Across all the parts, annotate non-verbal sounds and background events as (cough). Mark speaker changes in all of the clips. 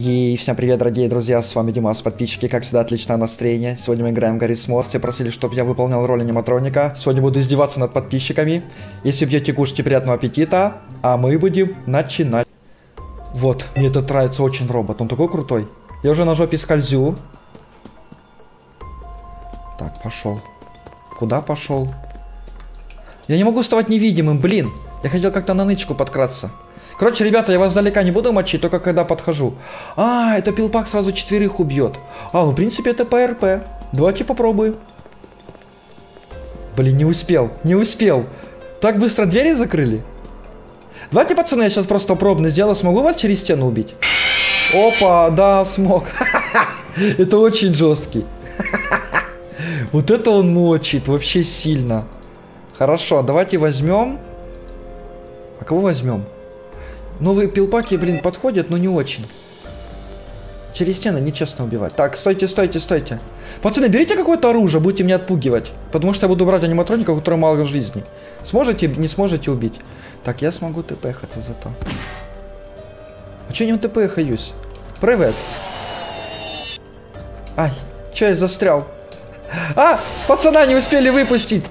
Speaker 1: И всем привет, дорогие друзья, с вами Димас, подписчики, как всегда, отличное настроение. Сегодня мы играем Гаррис Мор, все просили, чтобы я выполнял роль аниматроника. Сегодня буду издеваться над подписчиками. Если пьете, кушайте, приятного аппетита, а мы будем начинать. Вот, мне этот нравится очень робот, он такой крутой. Я уже на жопе скользю. Так, пошел. Куда пошел? Я не могу вставать невидимым, блин. Я хотел как-то на нычку подкраться. Короче, ребята, я вас далека не буду мочить, только когда подхожу. А, это пилпак сразу четверых убьет. А, ну, в принципе, это ПРП. Давайте попробуем. Блин, не успел, не успел. Так быстро двери закрыли? Давайте, пацаны, я сейчас просто пробно сделаю. Смогу вас через стену убить? Опа, да, смог. (laughs) Это очень жесткий. (laughs) Вот это он мочит, вообще сильно. Хорошо, давайте возьмем. А кого возьмем? Новые пилпаки, блин, подходят, но не очень. Через стены нечестно убивать. Так, стойте, стойте, стойте. Пацаны, берите какое-то оружие, будете меня отпугивать. Потому что я буду брать аниматроника, у которого мало жизни. Сможете, не сможете убить. Так, я смогу тпхаться зато. А че не тпхаюсь? Привет. Ай, че я застрял? А, пацана не успели выпустить.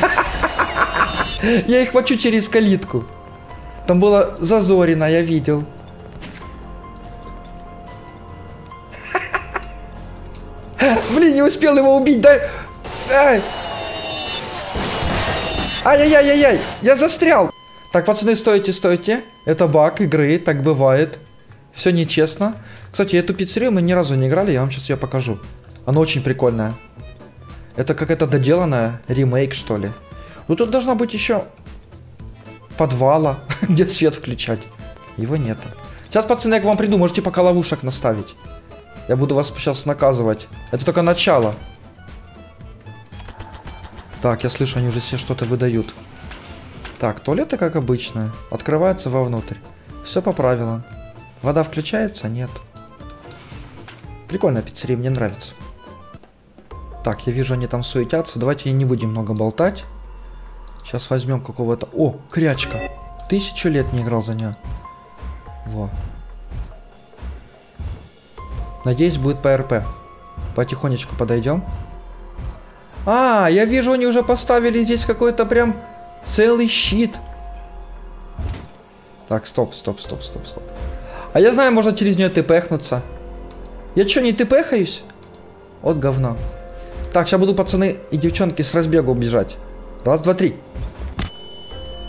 Speaker 1: (laughs) Я их хочу через калитку. Там было зазорено, я видел. Блин, не успел его убить, да... Ай! Ай-яй-яй-яй-яй! Я застрял! Так, пацаны, стойте, стойте. Это баг игры, так бывает. Все нечестно. Кстати, эту пиццерию мы ни разу не играли, я вам сейчас ее покажу. Она очень прикольная. Это какая-то доделанная ремейк, что ли. Ну тут должна быть еще подвала, (laughs) где свет включать. Его нету. Сейчас, пацаны, я к вам приду, можете пока ловушек наставить. Я буду вас сейчас наказывать. Это только начало. Так, я слышу, они уже все что-то выдают. Так, туалеты, как обычно, открываются вовнутрь. Все по правилам. Вода включается? Нет. Прикольная пиццерия, мне нравится. Так, я вижу, они там суетятся. Давайте не будем много болтать. Сейчас возьмем какого-то... О, крячка. Тысячу лет не играл за нее. Во. Надеюсь, будет ПРП. Потихонечку подойдем. А, я вижу, они уже поставили здесь какой-то прям целый щит. Так, стоп, стоп, стоп, стоп, стоп. А я знаю, можно через нее тпхнуться. Я что, не тпхаюсь? Вот говно. Так, сейчас буду, пацаны и девчонки, с разбегу бежать. Раз, два, три.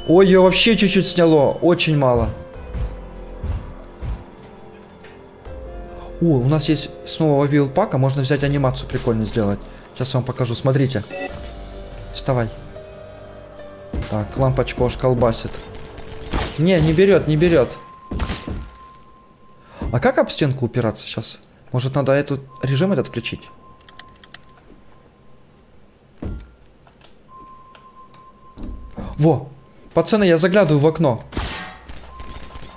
Speaker 1: Ой, ее вообще чуть-чуть сняло. Очень мало. О, у нас есть снова пака. Можно взять анимацию прикольно сделать. Сейчас вам покажу. Смотрите. Вставай. Так, лампочку аж колбасит. Не, не берет, не берет. А как об стенку упираться сейчас? Может, надо этот режим этот включить? Во! Пацаны, я заглядываю в окно.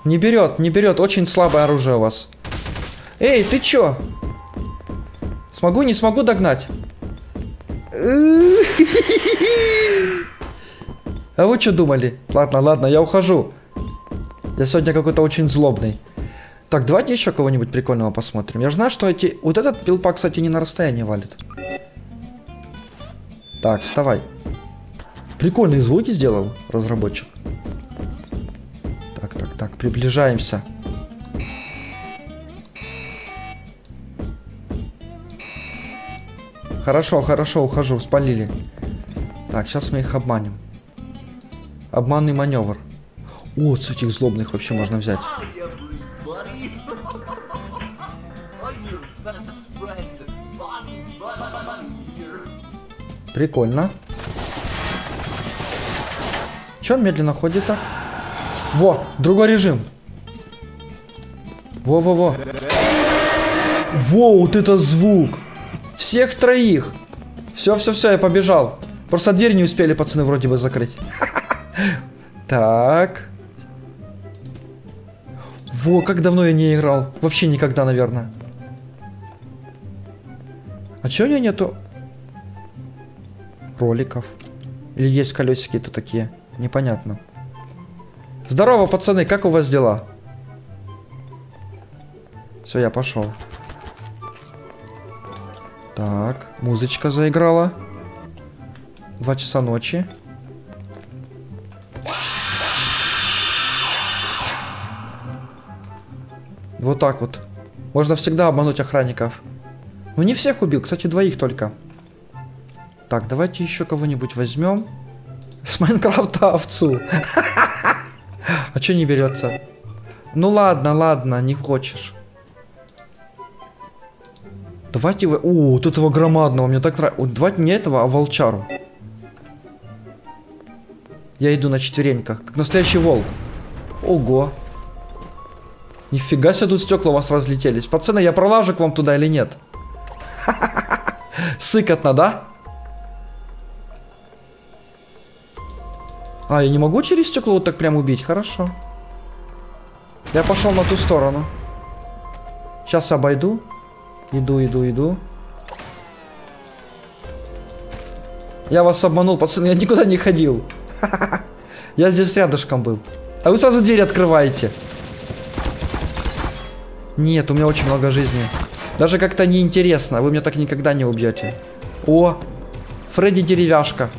Speaker 1: Не берет, не берет. Очень слабое оружие у вас. Эй, ты чё? Смогу, не смогу догнать? А вы что думали? Ладно, ладно, я ухожу. Я сегодня какой-то очень злобный. Так, давайте еще кого-нибудь прикольного посмотрим. Я же знаю, что эти... Вот этот пилпак, кстати, не на расстоянии валит. Так, вставай. Прикольные звуки сделал разработчик. Так, так, так, приближаемся. Хорошо, хорошо, ухожу, спалили. Так, сейчас мы их обманем. Обманный маневр. О, с этих злобных вообще можно взять. Прикольно. Че он медленно ходит так? Во, другой режим. Во-во-во. Во, вот это звук. Всех троих. Все-все-все, я побежал. Просто дверь не успели пацаны вроде бы закрыть. (laughs) Так. Во, как давно я не играл. Вообще никогда, наверное. А чё у меня нету роликов? Или есть колесики-то такие? Непонятно. Здорово, пацаны, как у вас дела? Все, я пошел. Так, музычка заиграла. Два часа ночи. Вот так вот. Можно всегда обмануть охранников. Ну не всех убил, кстати, двоих только. Так, давайте еще кого-нибудь возьмем. С Майнкрафта овцу. А что не берется? Ну ладно, ладно, не хочешь. Давайте вы... О, вот этого громадного, мне так нравится. Давайте не этого, а волчару. Я иду на четвереньках, как настоящий волк. Ого. Нифига себе тут стекла у вас разлетелись. Пацаны, я пролажу к вам туда или нет? Сыкотно, да? А, я не могу через стекло вот так прям убить? Хорошо. Я пошел на ту сторону. Сейчас обойду. Иду, иду, иду. Я вас обманул, пацаны, я никуда не ходил. (laughs) Я здесь рядышком был. А вы сразу дверь открываете. Нет, у меня очень много жизни. Даже как-то неинтересно. Вы меня так никогда не убьете. О! Фредди деревяшка.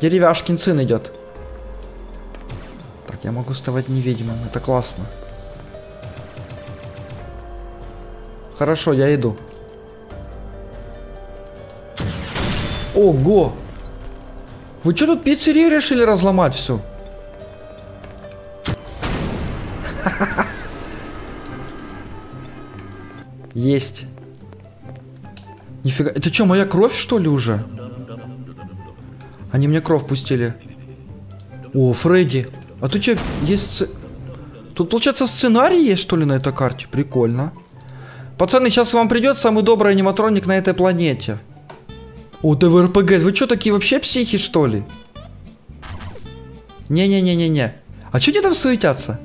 Speaker 1: Деревяшкин сын идет. Так, я могу ставать невидимым. Это классно. Хорошо, я иду. Ого! Вы что тут пиццерию решили разломать все? (laughs) Есть. Нифига. Это что, моя кровь, что ли, уже? Они мне кровь пустили. О, Фредди. А тут что, есть... Тут, получается, сценарий есть, что ли, на этой карте? Прикольно. Пацаны, сейчас вам придет самый добрый аниматроник на этой планете. О, ТВРПГ, вы что, такие вообще психи, что ли? Не-не-не-не-не. А что они там суетятся?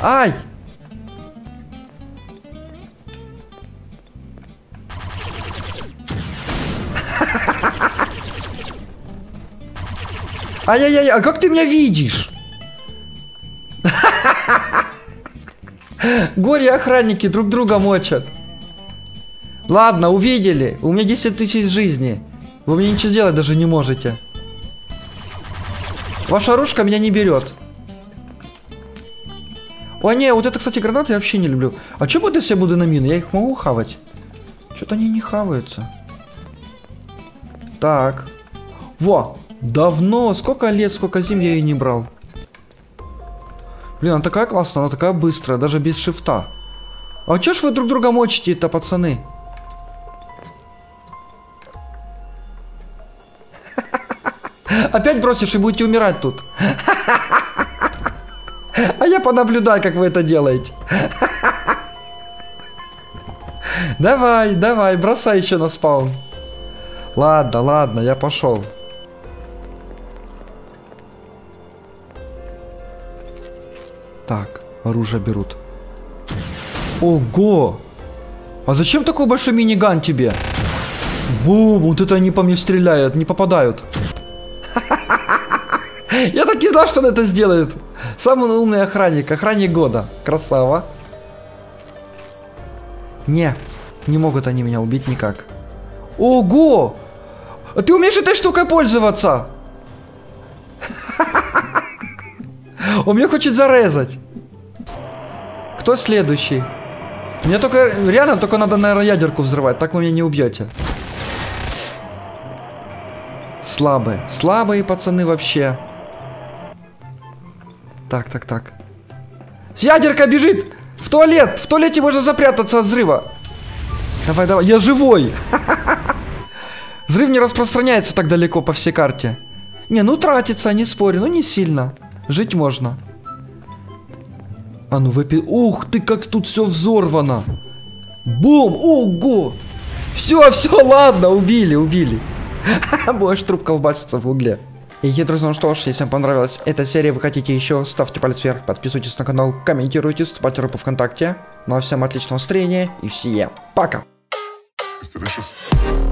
Speaker 1: Ай! Ай-яй-яй, а как ты меня видишь? (laughs) Горе охранники друг друга мочат. Ладно, увидели. У меня 10 тысяч жизни. Вы мне ничего сделать даже не можете. Ваша ружка меня не берет. О, не, вот это, кстати, гранаты я вообще не люблю. А что будет, если я буду на мины? Я их могу хавать? Что-то они не хаваются. Так. Во, Давно, сколько лет, сколько зим я ее не брал. Блин, она такая классная, она такая быстрая, даже без шифта. А чё ж вы друг друга мочите-то, пацаны? Опять бросишь и будете умирать тут. А я понаблюдаю, как вы это делаете. Давай, давай, бросай еще на спаун. Ладно, ладно, я пошел. Так, оружие берут. Ого! А зачем такой большой миниган тебе? Бум, вот это они по мне стреляют, не попадают. (laughs) Я так не знал, что он это сделает. Самый умный охранник, охранник года. Красава. Не, не могут они меня убить никак. Ого! А ты умеешь этой штукой пользоваться? (laughs) Он меня хочет зарезать. Кто следующий? Мне только, реально, только надо, наверное, ядерку взрывать. Так вы меня не убьете. Слабые. Слабые пацаны вообще. Так, так, так. Ядерка бежит! В туалет! В туалете можно запрятаться от взрыва. Давай, давай. Я живой! (laughs) Взрыв не распространяется так далеко по всей карте. Не, ну тратится, не спорю, но не сильно. Жить можно. А ну выпи... Ух ты, как тут все взорвано. Бум! Ого! Все, все, ладно, убили, убили. Больше труп колбасится в угле. И, друзья, ну что ж, если вам понравилась эта серия, вы хотите еще, ставьте палец вверх, подписывайтесь на канал, комментируйте, вступайте в ВКонтакте. Ну а всем отличного настроения и всем пока! It's delicious.